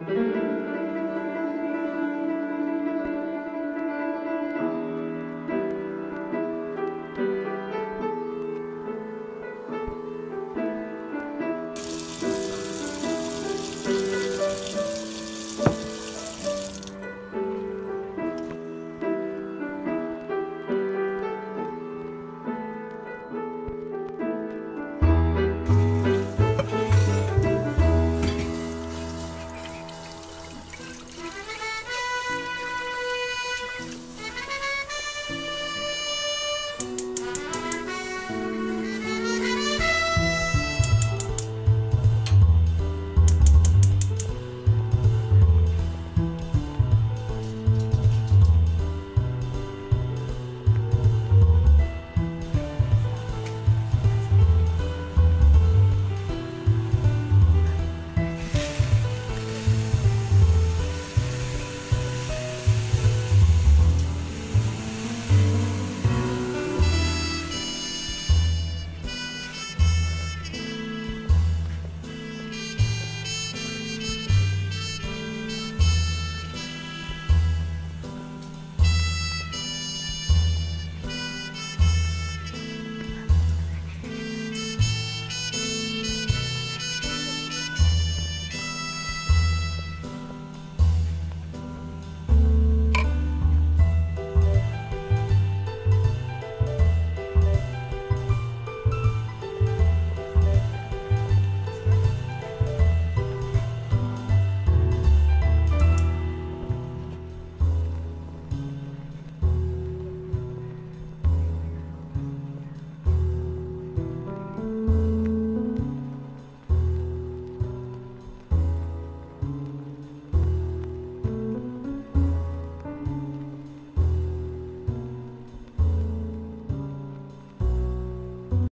Música